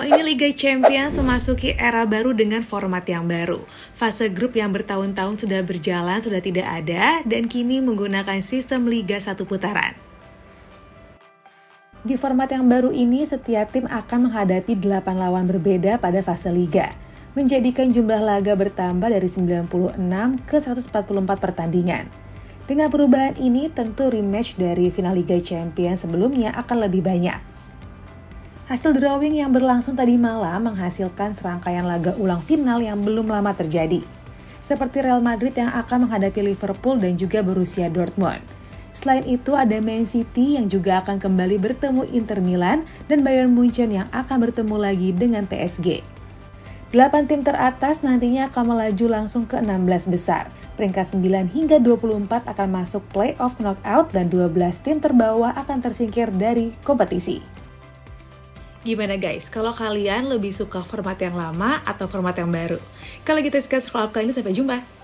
Tahun ini Liga Champions memasuki era baru dengan format yang baru. Fase grup yang bertahun-tahun sudah berjalan sudah tidak ada dan kini menggunakan sistem Liga satu putaran. Di format yang baru ini, setiap tim akan menghadapi 8 lawan berbeda pada fase Liga, menjadikan jumlah laga bertambah dari 96 ke 144 pertandingan. Dengan perubahan ini, tentu rematch dari final Liga Champions sebelumnya akan lebih banyak. Hasil drawing yang berlangsung tadi malam menghasilkan serangkaian laga ulang final yang belum lama terjadi. Seperti Real Madrid yang akan menghadapi Liverpool dan juga Borussia Dortmund. Selain itu ada Man City yang juga akan kembali bertemu Inter Milan dan Bayern Munchen yang akan bertemu lagi dengan PSG. Delapan tim teratas nantinya akan melaju langsung ke 16 besar. Peringkat 9 hingga 24 akan masuk playoff knockout dan 12 tim terbawah akan tersingkir dari kompetisi. Gimana guys, kalau kalian lebih suka format yang lama atau format yang baru? Kalau gitu sekian scroll kali ini, sampai jumpa.